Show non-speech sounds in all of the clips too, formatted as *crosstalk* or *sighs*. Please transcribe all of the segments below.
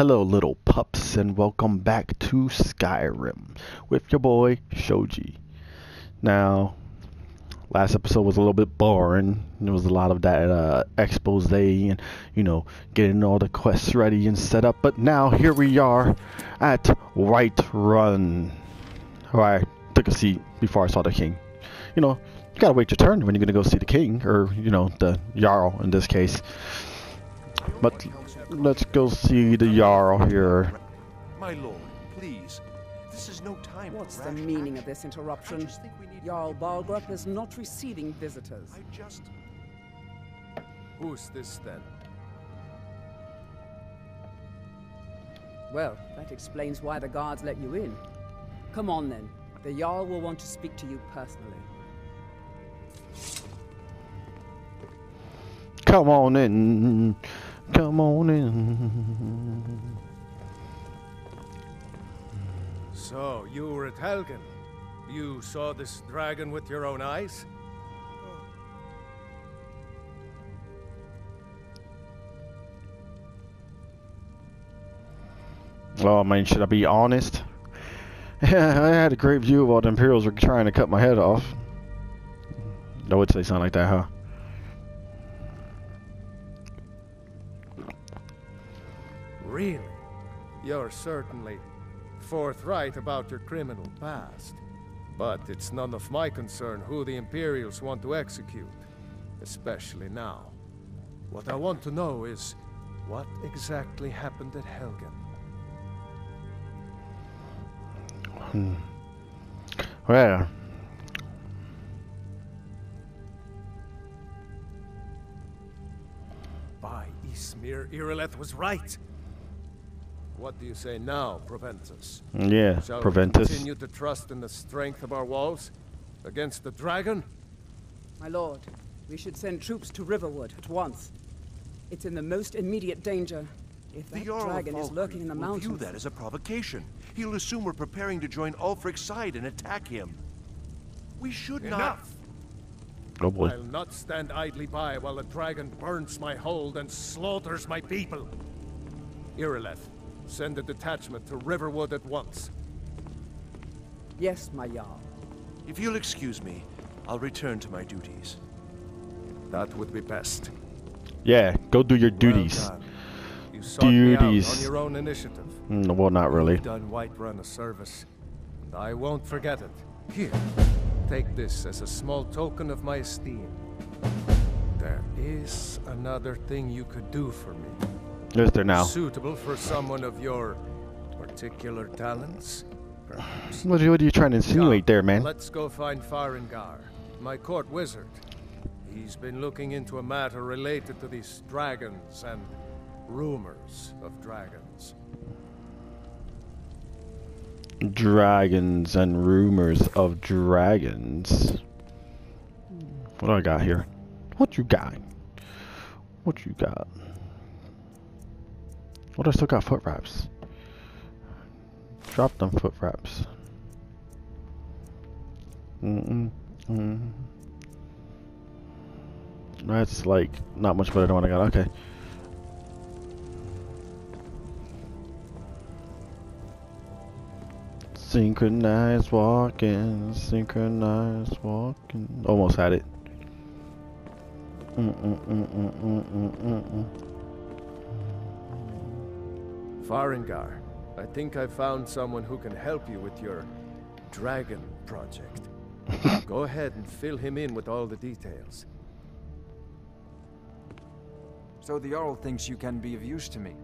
Hello, little pups, and welcome back to Skyrim with your boy Shoji. Now, last episode was a little bit boring. There was a lot of that uh, expose and, you know, getting all the quests ready and set up. But now, here we are at Whiterun. Where I took a seat before I saw the king. You know, you gotta wait your turn when you're gonna go see the king, or, you know, the Jarl in this case. But let's go see the Jarl here. My lord, please. This is no time What's for the rash meaning of this interruption? just think we need Jarl Balgruuf is not receiving visitors. I just Who's this then? Well, that explains why the guards let you in. Come on then. The Jarl will want to speak to you personally. Come on in. Come on in. So, you were at Helgen. You saw this dragon with your own eyes? Oh man, should I be honest? Yeah, *laughs* I had a great view of what the Imperials were trying to cut my head off. I would say something like that, huh? Really? You're certainly forthright about your criminal past. But it's none of my concern who the Imperials want to execute, especially now. What I want to know is what exactly happened at Helgen. Hmm. Well, By Ysmir, Irileth was right. What do you say now, Proventus? yeah, Shall prevent we us. continue to trust in the strength of our walls against the dragon? My lord, we should send troops to Riverwood at once. It's in the most immediate danger. If The that Jarl dragon is lurking in the Falkreath will mountains, view that as a provocation. He'll assume we're preparing to join Ulfric's side and attack him. We should not. Enough! Oh boy. I'll not stand idly by while the dragon burns my hold and slaughters my people. Irileth, send a detachment to Riverwood at once. yes, my Jarl. If you'll excuse me, I'll return to my duties. That would be best. Yeah, go do your duties. done. You sought me out Duties. on your own initiative. Mm, well, not really. You've done Whiterun a service, and I won't forget it. Here, take this as a small token of my esteem. There is another thing you could do for me. Is there now? Suitable for someone of your particular talents, perhaps. What, are- you trying to insinuate there, man? Let's go find Farengar, my court wizard. He's been looking into a matter related to these dragons and rumors of dragons. Dragons and rumors of dragons. What do I got here? What you got? What you got? What I still got foot wraps. Drop them foot wraps. Mm-mm. Mm. That's like not much better than what I got. Okay. Synchronized walking, synchronized walking. Almost had it. Mm -mm Farengar, I think I found someone who can help you with your dragon project. *laughs* Go ahead and fill him in with all the details. So the Jarl thinks you can be of use to me.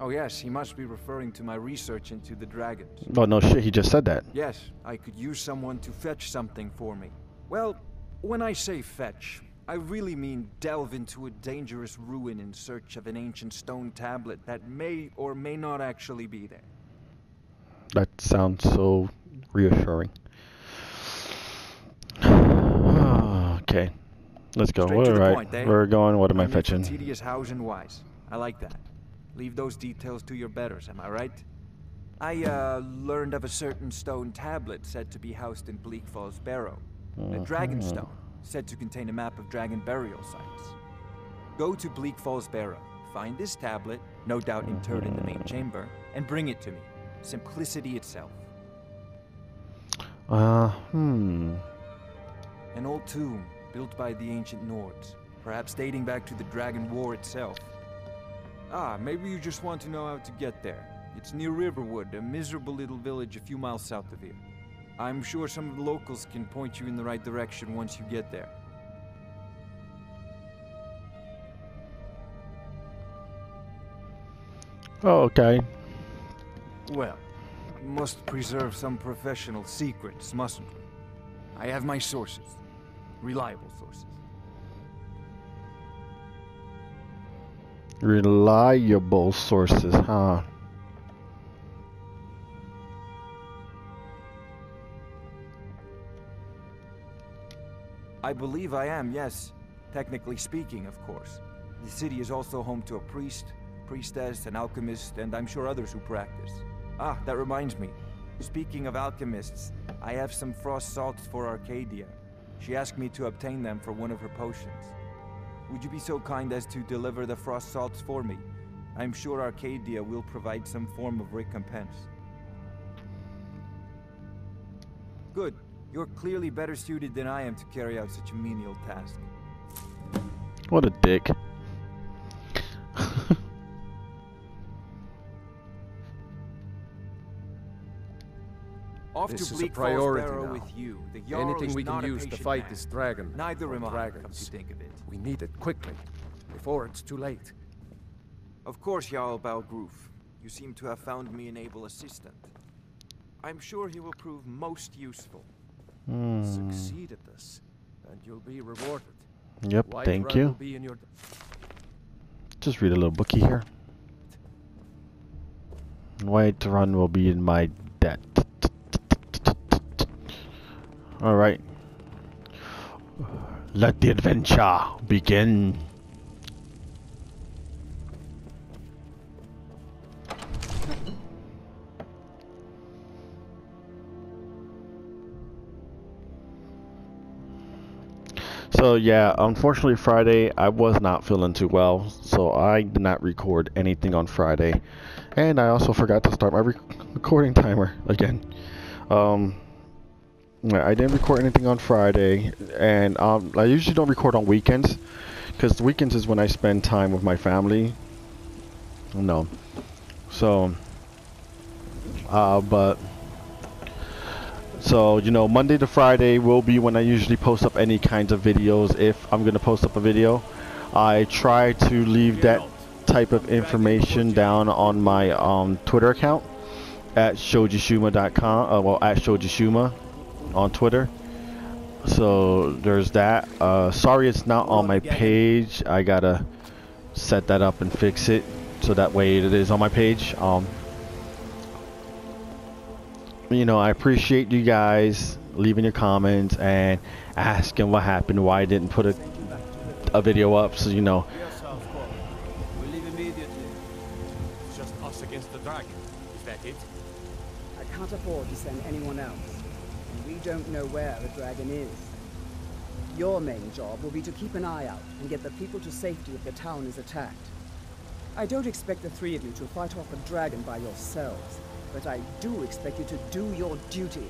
Oh yes, he must be referring to my research into the dragons. Oh no shit, he just said that. Yes, I could use someone to fetch something for me. Well, when I say fetch, I really mean delve into a dangerous ruin in search of an ancient stone tablet that may or may not actually be there. That sounds so reassuring. *sighs* okay. Let's go. Straight Alright. point, eh? We're going. What am I for fetching? Tedious hows and wise. I like that. Leave those details to your betters, am I right? I, uh, learned of a certain stone tablet said to be housed in Bleak Falls Barrow. A dragon stone, said to contain a map of dragon burial sites. Go to Bleak Falls Barrow, find this tablet, no doubt interred in the main chamber, and bring it to me. Simplicity itself. Uh, hmm. An old tomb built by the ancient Nords, perhaps dating back to the Dragon War itself. Ah, maybe you just want to know how to get there. It's near Riverwood, a miserable little village a few miles south of here. I'm sure some of the locals can point you in the right direction once you get there. Oh, okay. Well, must preserve some professional secrets, mustn't we? I have my sources. Reliable sources. Reliable sources, huh? I believe I am, yes. Technically speaking, of course. The city is also home to a priest, priestess, an alchemist, and I'm sure others who practice. Ah, that reminds me. Speaking of alchemists, I have some frost salts for Arcadia. She asked me to obtain them for one of her potions. Would you be so kind as to deliver the frost salts for me? I'm sure Arcadia will provide some form of recompense. Good. You're clearly better suited than I am to carry out such a menial task. What a dick. *laughs* Off This to is a Bleak Falls priority now. with you. The Anything we can use to fight man. this dragon. Neither or am I, come dragons. to think of it. We need it quickly, before it's too late. Of course, Jarl Balgruuf. You seem to have found me an able assistant. I'm sure he will prove most useful. Hmm. Succeed at this, and you'll be rewarded. Yep, White thank you. be in your Just read a little bookie here. Whiterun will be in my debt. Alright. Let the adventure begin. So yeah, unfortunately Friday I was not feeling too well, so I did not record anything on Friday, and I also forgot to start my rec- recording timer again. Um, I didn't record anything on Friday, and um, I usually don't record on weekends, because weekends is when I spend time with my family. No, so, uh, but. So, you know, Monday to Friday will be when I usually post up any kinds of videos if I'm going to post up a video. I try to leave that type of information down on my um, Twitter account at shojishuma.com, uh, well, at shojishuma on Twitter. So, there's that. Uh, sorry it's not on my page. I got to set that up and fix it so that way it is on my page. Um, you know, I appreciate you guys leaving your comments and asking what happened, why I didn't put a, a video up. So, you know, We leave immediately. It's just us against the dragon. Is that it? I can't afford to send anyone else. And we don't know where the dragon is. Your main job will be to keep an eye out and get the people to safety if the town is attacked. I don't expect the three of you to fight off a dragon by yourselves, but I do expect you to do your duty.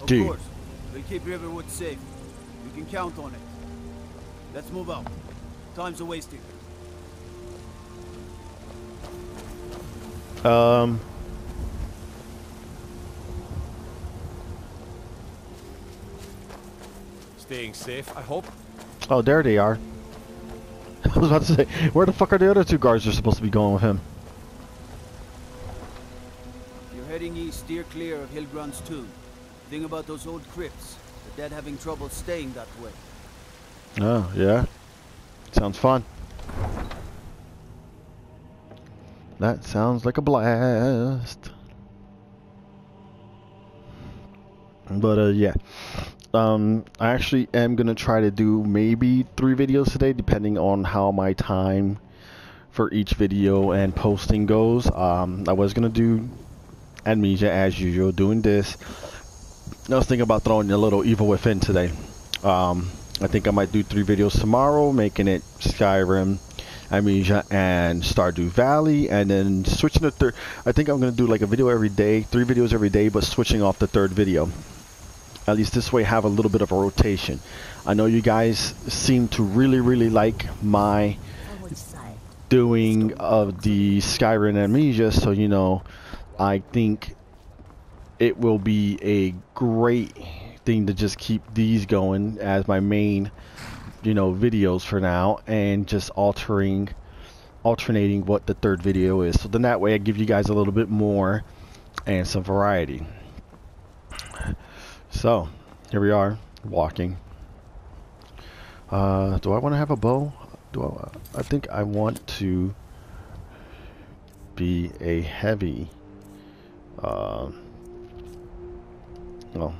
Of Dude. course. We'll keep Riverwood safe. You can count on it. Let's move out. Time's a wasting. um, Staying safe, I hope. oh, there they are. *laughs* I was about to say, where the fuck are the other two guards that are supposed to be going with him? East, steer clear of Hillgrund's tomb. Thing about those old crypts, the dead having trouble staying that way. Oh, yeah. Sounds fun. That sounds like a blast. But uh yeah. Um I actually am going to try to do maybe 3 videos today depending on how my time for each video and posting goes. Um I was going to do Amnesia as usual doing this. I was thinking about throwing a little Evil Within today. Um I think I might do three videos tomorrow, making it Skyrim, Amnesia and Stardew Valley, and then switching the third. I think I'm gonna do like a video every day, three videos every day, but switching off the third video. At least this way, have a little bit of a rotation. I know you guys seem to really, really like my doing of the Skyrim Amnesia, so you know, I think it will be a great thing to just keep these going as my main you know videos for now and just altering alternating what the third video is. So then that way I give you guys a little bit more and some variety. So here we are walking. Uh, do I want to have a bow? Do I, I think I want to be a heavy uh, well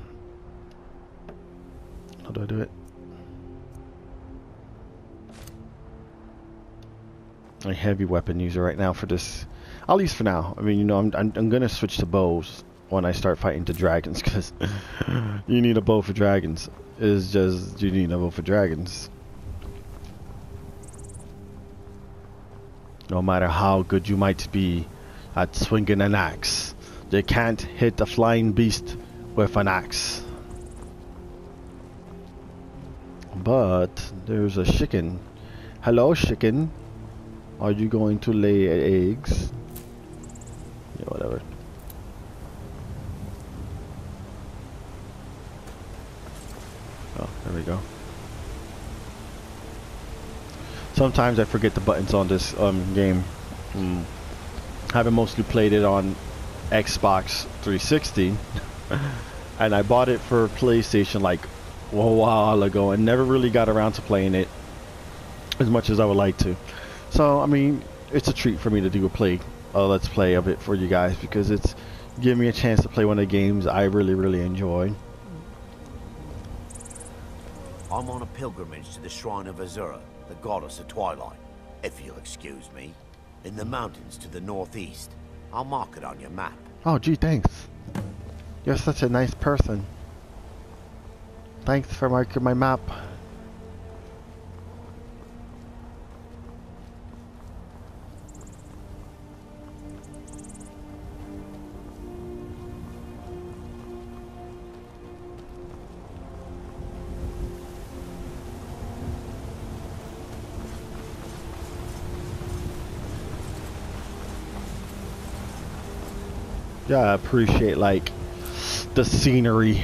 how do I do it a heavy weapon user right now for this. At least for now. I mean, you know, I'm, I'm, I'm gonna switch to bows when I start fighting the dragons *laughs* because you need a bow for dragons. It's just you need a bow for dragons. No matter how good you might be at swinging an axe, you can't hit a flying beast with an axe. But there's a chicken. Hello, chicken. Are you going to lay eggs? Yeah, whatever. Oh, there we go. Sometimes I forget the buttons on this um, game. Mm. Having mostly played it on Xbox 360, and I bought it for PlayStation like a while ago, and never really got around to playing it as much as I would like to. So, I mean, it's a treat for me to do a play, a let's play of it for you guys because it's giving me a chance to play one of the games I really, really enjoy. I'm on a pilgrimage to the shrine of Azura, the goddess of twilight, if you'll excuse me. In the mountains to the northeast. I'll mark it on your map. Oh, gee, thanks. You're such a nice person. Thanks for marking my map. Yeah, I appreciate like the scenery.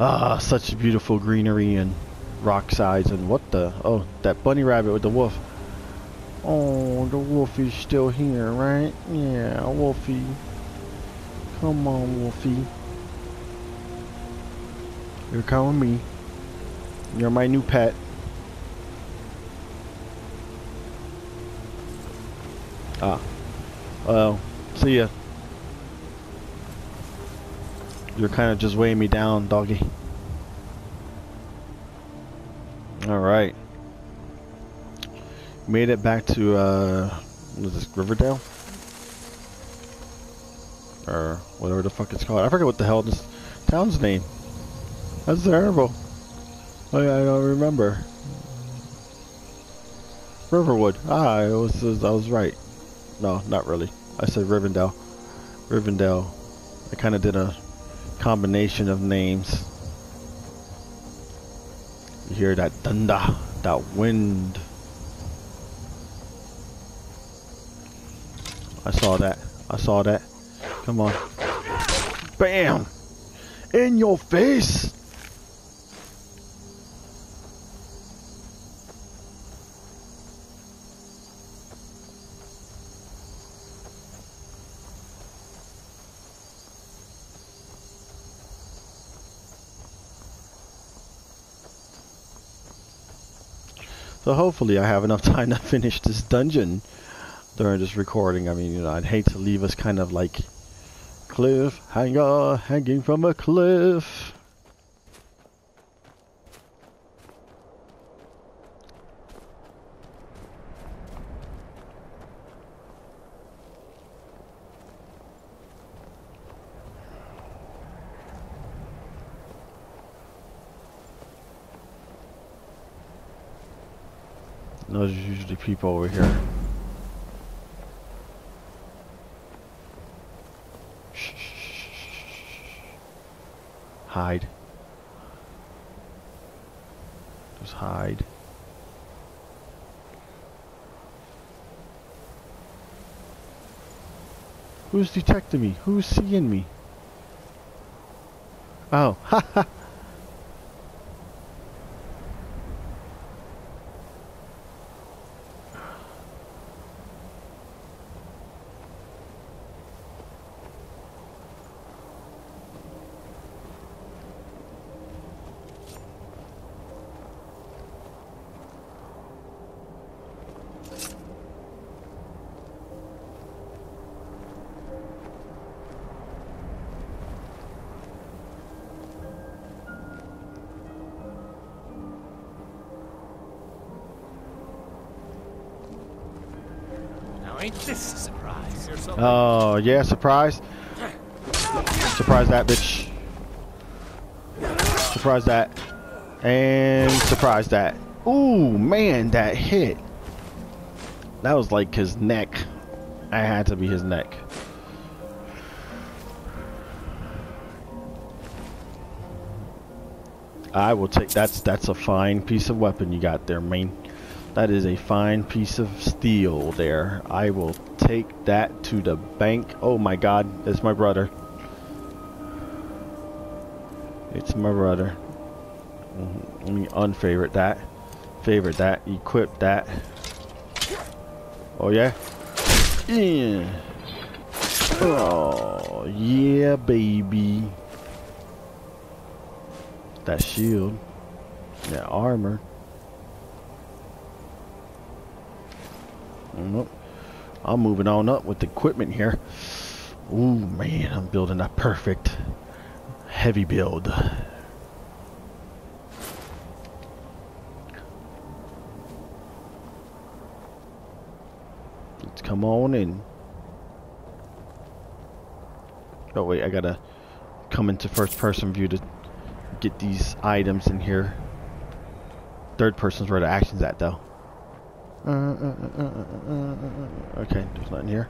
Ah, such beautiful greenery and rock sides and what the oh that bunny rabbit with the wolf. Oh, the wolf is still here, right? Yeah, Wolfie. Come on, Wolfie. You're calling me. You're my new pet. Ah. Well, see ya. You're kind of just weighing me down, doggy. Alright. Made it back to, uh, what is this, Riverdale? Or whatever the fuck it's called. I forget what the hell this town's name. That's terrible. I, I don't remember. Riverwood. Ah, I was, I was right. No, not really. I said Rivendell. Rivendell. I kind of did a combination of names. You hear that thunder, that wind. I saw that. I saw that. Come on. Bam! In your face! So hopefully I have enough *laughs* time to finish this dungeon during this recording. I mean, you know, I'd hate to leave us kind of like cliff cliffhanger hanging from a cliff. 50 people over here. Hide. Just hide. Who's detecting me? Who's seeing me? Oh, *laughs* ha ha. Ain't this a surprise? Oh, yeah, surprise. Surprise that bitch. Surprise that. And surprise that. Ooh, man, that hit. That was like his neck. I had to be his neck. I will take that's that's a fine piece of weapon you got there, man. That is a fine piece of steel there. I will take that to the bank. Oh my god, it's my brother. It's my brother. Mhm. Let me unfavorite that. Favorite that. Equip that. Oh yeah? Yeah. Oh yeah, baby. That shield. That armor. Nope. I'm moving on up with the equipment here. Ooh, man, I'm building a perfect heavy build. Let's come on in. Oh wait, I gotta come into first person view to get these items in here. Third person's where the action's at though. Uh, uh, okay, there's nothing here.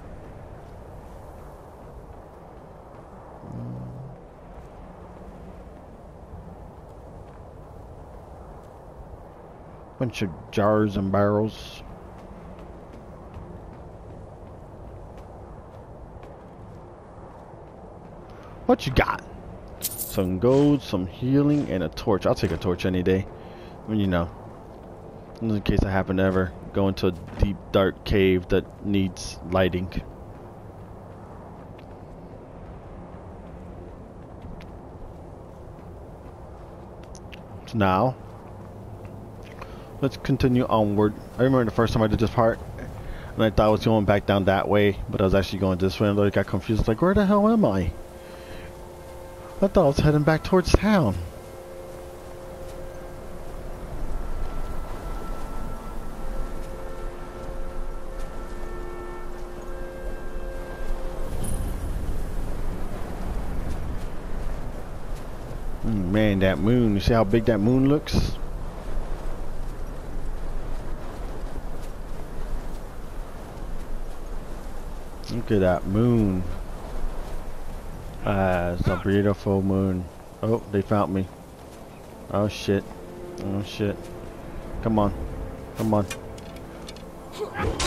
Bunch of jars and barrels. What you got? Some gold, some healing, and a torch. I'll take a torch any day. I mean, you know, in case I happen to ever go into a deep, dark cave that needs lighting. So now, let's continue onward. I remember the first time I did this part, and I thought I was going back down that way, but I was actually going this way, and I got confused. Like, where the hell am I? I thought I was heading back towards town. Man, that moon. You see how big that moon looks? Look at that moon. Ah, it's a beautiful moon. Oh, they found me. Oh shit. Oh shit. Come on. Come on.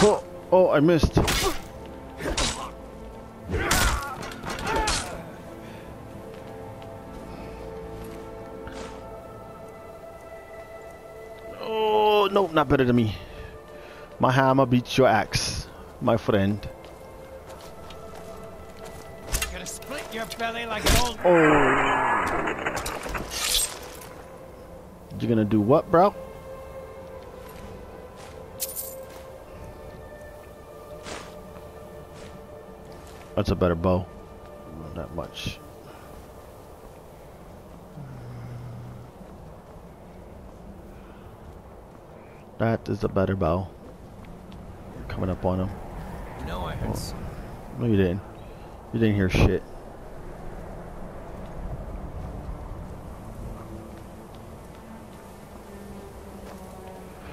Oh, oh I missed. Not better than me. My hammer beats your axe, my friend. Gonna split your belly like an old. Oh. You gonna do what, bro? That's a better bow. Not that much. That is a better bow. Coming up on him. No, I heard. s- No, you didn't. You didn't hear shit.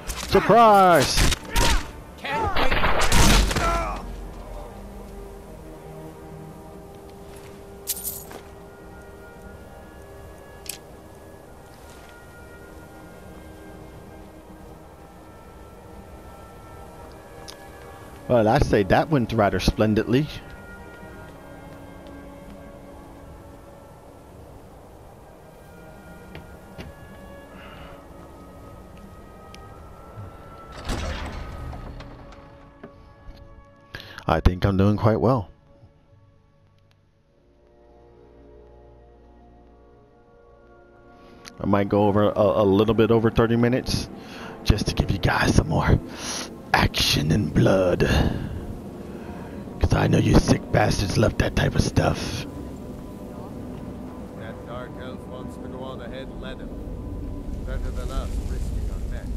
Surprise! Well, I say that went rather splendidly. I think I'm doing quite well. I might go over a, a, little bit over 30 minutes just to give you guys some more action and blood. Because I know you sick bastards love that type of stuff. That dark elf wants to go on ahead, let him. Better than us risking our necks.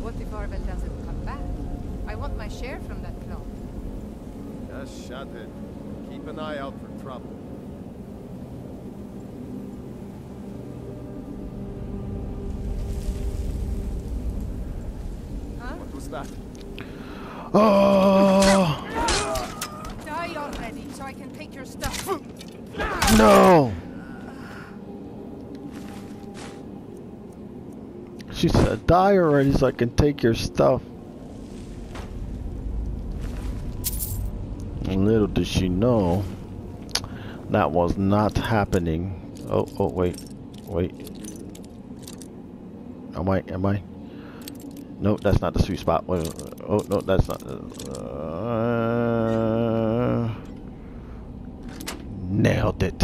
What if Arvel doesn't come back? I want my share from that cloth. Just shut it. Keep an eye out for trouble. Huh? That? Oh Die already, so I can take your stuff. no! She said, "Die already, so I can take your stuff." Little did she know that was not happening. Oh, oh, wait, wait. Am I? Am I? No, that's not the sweet spot. Oh no, that's not. Uh, nailed it.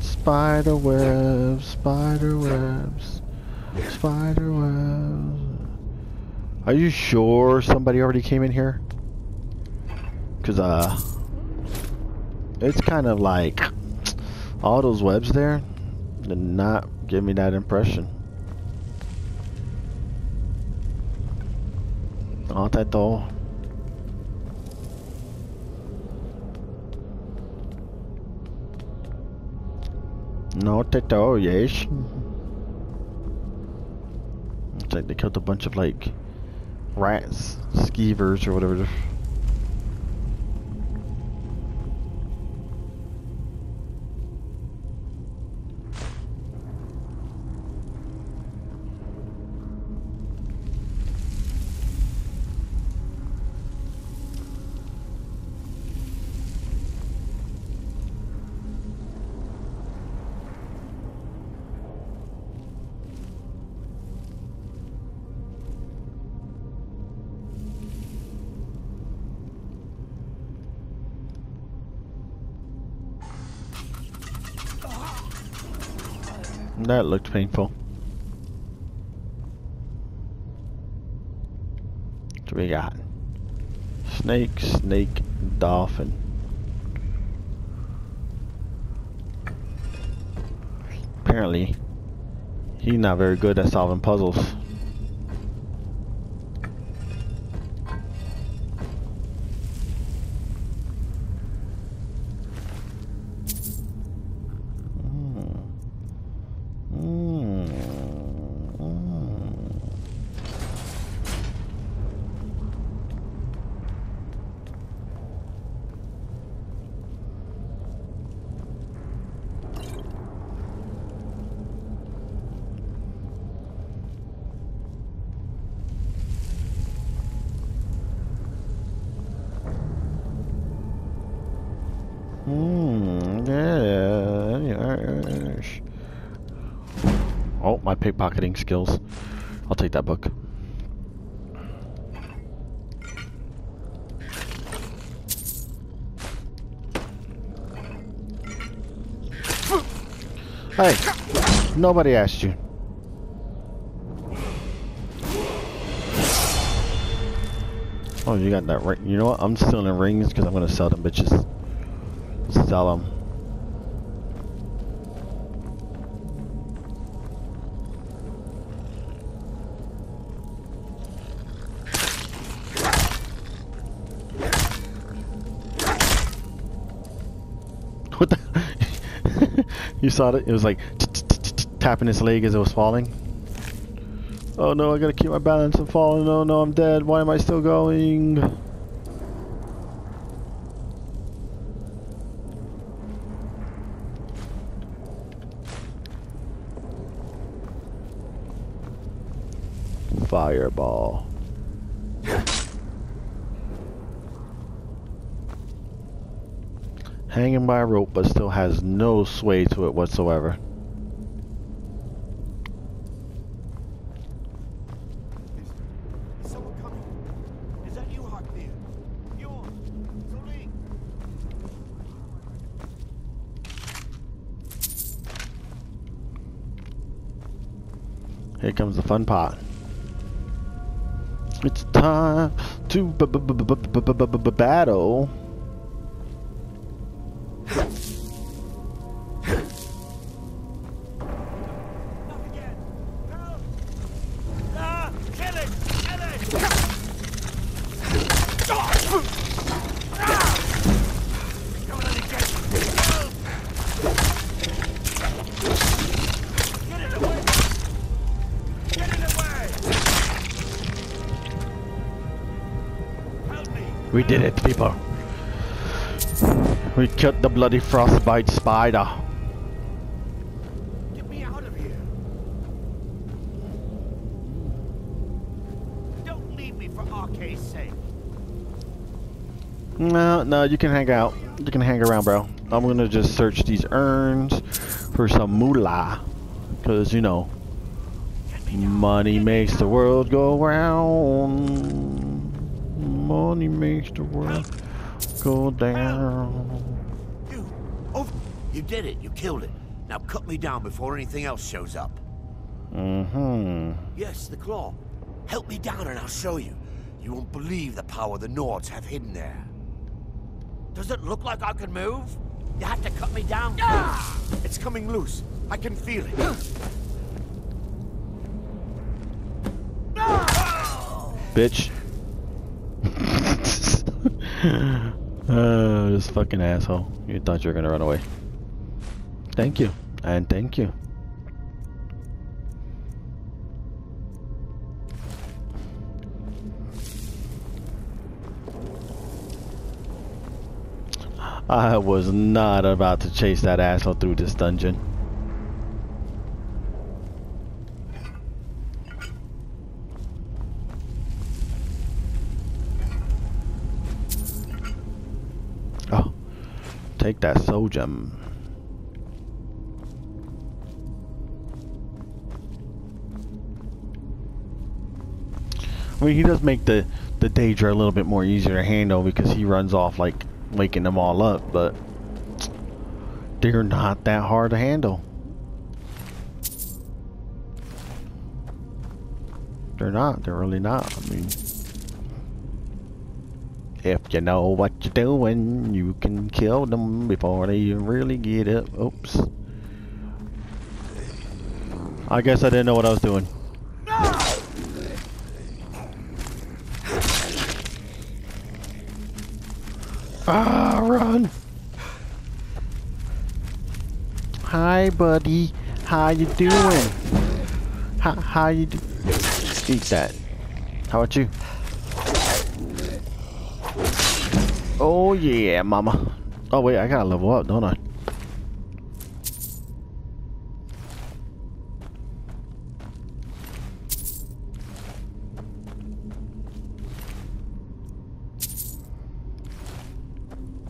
Spider webs, spider webs, spider webs. Are you sure somebody already came in here? Cause uh, it's kind of like all those webs there did not give me that impression. Not at all. Not at all, yes. It's like they killed a bunch of like rats, skeevers or whatever. That looked painful. What we got? Snake, snake, dolphin. Apparently, he's not very good at solving puzzles. Pickpocketing skills. I'll take that book. Hey, nobody asked you. Oh, you got that ring. You know what? I'm stealing rings because I'm going to sell them bitches. Sell them. What the? *laughs* you saw it? It was like tapping his leg as it was falling. Oh no, I gotta keep my balance. I'm falling. No, no, I'm dead. Why am I still going? Fireball. hanging by a rope but still has no sway to it whatsoever. Here comes the fun part. It's time to b b b b b b b battle. We did it, people. We killed the bloody frostbite spider. Get me out of here! Don't leave me for Arkay's sake! No, no, you can hang out. You can hang around, bro. I'm gonna just search these urns for some moolah. Cause you know, money makes the world go round. Money makes the world go down. You! Oh, you did it! You killed it! Now cut me down before anything else shows up. Mm-hmm. Yes, the claw. Help me down and I'll show you. You won't believe the power the Nords have hidden there. Does it look like I can move? You have to cut me down. Ah! It's coming loose. I can feel it. *gasps* Bitch. Uh, *laughs* this fucking asshole. You thought you were gonna run away. Thank you. And thank you. I was not about to chase that asshole through this dungeon. Take that soul gem. I mean, he does make the the Daedra a little bit more easier to handle because he runs off like waking them all up, but they're not that hard to handle. They're not. They're really not. I mean, you know what you're doing, you can kill them before they even really get it. Oops. I guess I didn't know what I was doing. Ah, run! Hi, buddy. How you doing? How, how you do? Eat that. How about you? Oh yeah, mama. Oh wait, I gotta level up, don't I?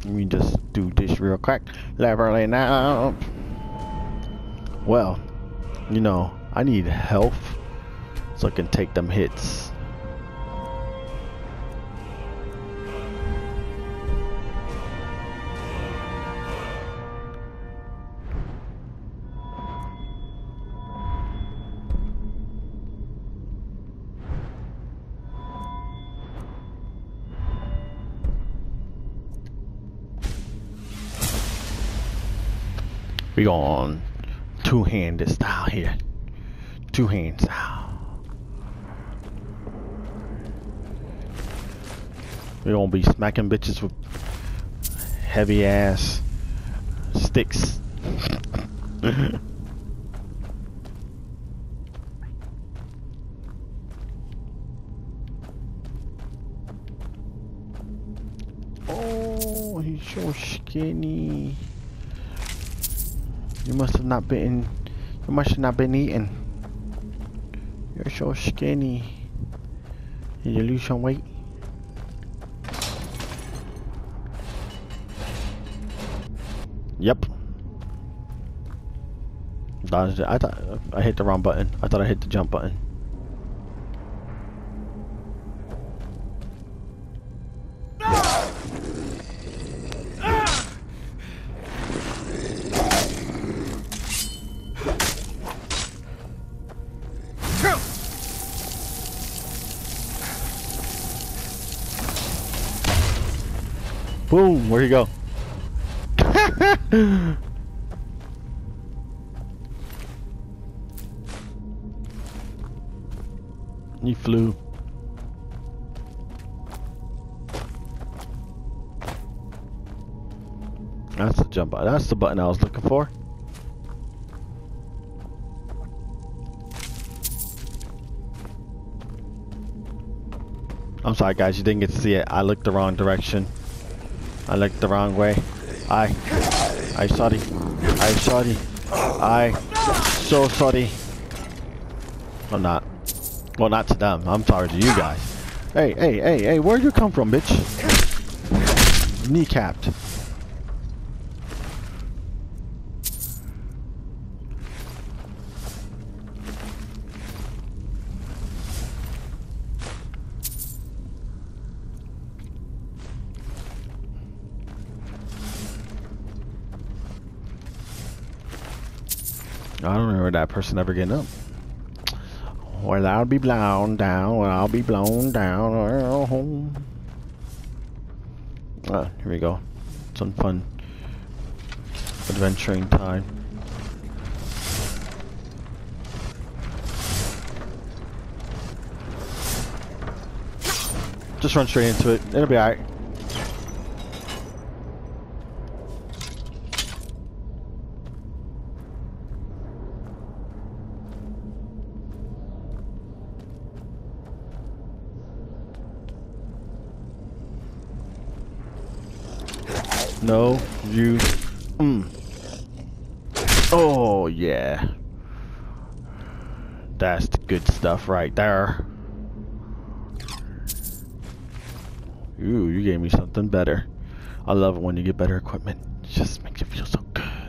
Let me just do this real quick. Leveling up. Well, you know, I need health so I can take them hits. We on two-handed style here. Two-hand style. We gonna be smacking bitches with heavy ass sticks. *laughs* oh, he's so skinny. You must have not been. You must have not been eating. You're so skinny. Did you lose some weight? Yep. I thought I hit the wrong button. I thought I hit the jump button. Boom, where you go? *laughs* he flew. That's the jump. That's the button I was looking for. I'm sorry guys, you didn't get to see it. I looked the wrong direction. I looked the wrong way. I, I sorry. I sorry. I, so sorry. I'm not. Well, not to them. I'm sorry to you guys. Hey, hey, hey, hey, where'd you come from, bitch? Kneecapped. That person ever getting up. Well, I'll be blown down. Well, I'll be blown down. Ah, here we go. Some fun adventuring time. Just run straight into it. It'll be alright. No, you. Mm. Oh, yeah. That's the good stuff right there. Ooh, you gave me something better. I love it when you get better equipment. It just makes you feel so good.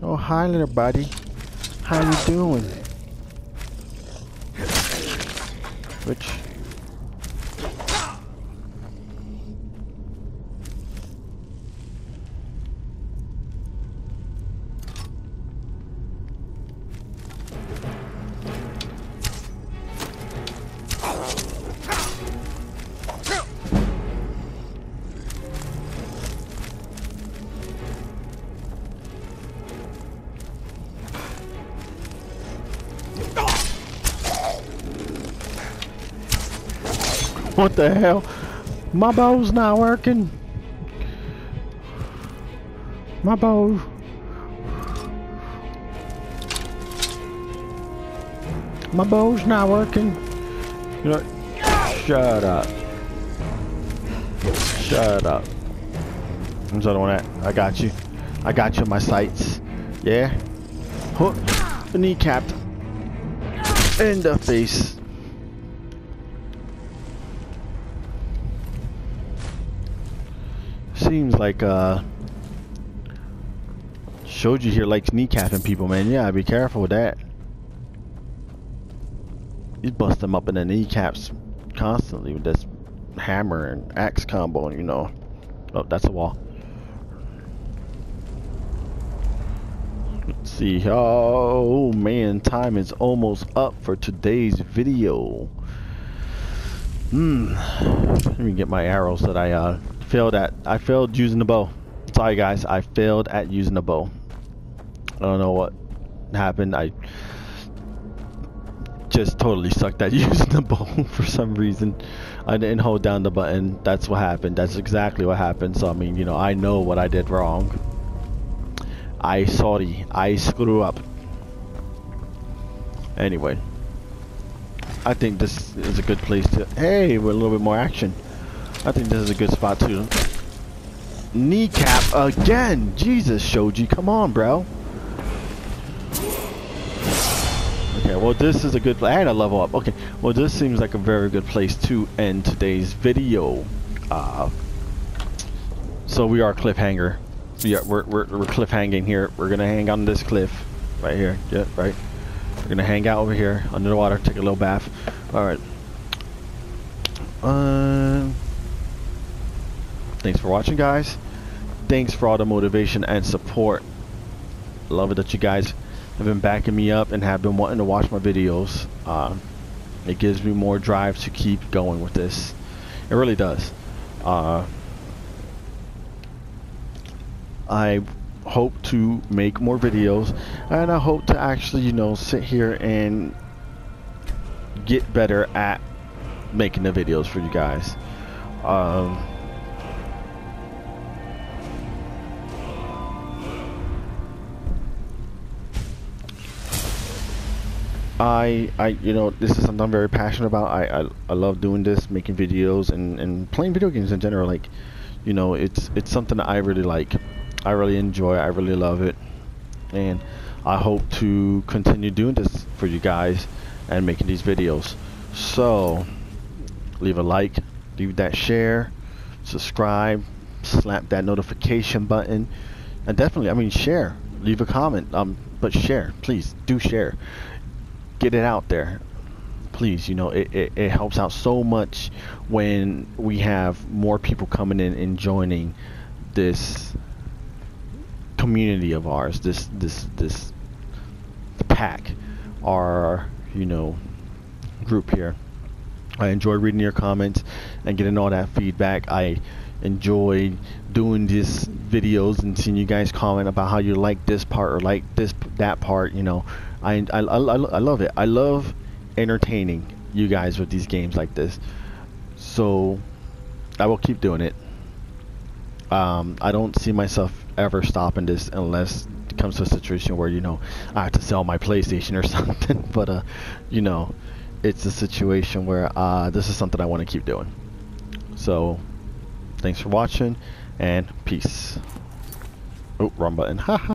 Oh, hi, little buddy. How you doing? Which? The hell? My bow's not working. My bow. My bow's not working. You know, shut up. Shut up. Where's the other one at? I got you. I got you my sights. Yeah? Hook. The kneecapped. In the face. Seems like uh Shoji here likes kneecapping people, man. Yeah, be careful with that. You bust them up in the kneecaps constantly with this hammer and axe combo, you know. Oh, that's a wall. Let's see. Oh, man, time is almost up for today's video. Hmm. Let me get my arrows that I uh failed at. I failed using the bow. Sorry guys, I failed at using the bow. I don't know what happened. I just totally sucked at *laughs* using the bow *laughs* for some reason. I didn't hold down the button. That's what happened. That's exactly what happened. So I mean, you know, I know what I did wrong. I sorry. I screw up. Anyway. I think this is a good place to. Hey, with a little bit more action. I think this is a good spot to kneecap again. Jesus, Shoji, come on, bro. Okay, well this is a good I and a level up. Okay, well this seems like a very good place to end today's video. Uh, so we are cliffhanger. Yeah, we're, we're, we're cliffhanging here. We're gonna hang on this cliff right here. Yeah, right. We're gonna hang out over here under the water, take a little bath. All right. Um. Thanks for watching, guys. Thanks for all the motivation and support. Love it that you guys have been backing me up and have been wanting to watch my videos. Uh, it gives me more drive to keep going with this. It really does. Uh, I hope to make more videos and I hope to actually, you know, sit here and get better at making the videos for you guys. Um, I, I, you know, this is something I'm very passionate about. I, I, I love doing this, making videos and, and playing video games in general. Like, you know, it's, it's something that I really like. I really enjoy. I really love it, and I hope to continue doing this for you guys and making these videos. So, leave a like, leave that share, subscribe, slap that notification button, and definitely, I mean, share. Leave a comment, um, but share, please do share get it out there. Please you know it, it, it, helps out so much when we have more people coming in and joining this community of ours this this this pack our you know group here. I enjoy reading your comments and getting all that feedback. I enjoy doing these videos and seeing you guys comment about how you like this part or like this that part you know I, I, I, I love it. I love entertaining you guys with these games like this. So I will keep doing it. Um, I don't see myself ever stopping this unless it comes to a situation where you know I have to sell my PlayStation or *laughs* something. but uh, you know, it's a situation where uh, this is something I want to keep doing. So thanks for watching and peace. Oh, wrong button. Haha. *laughs*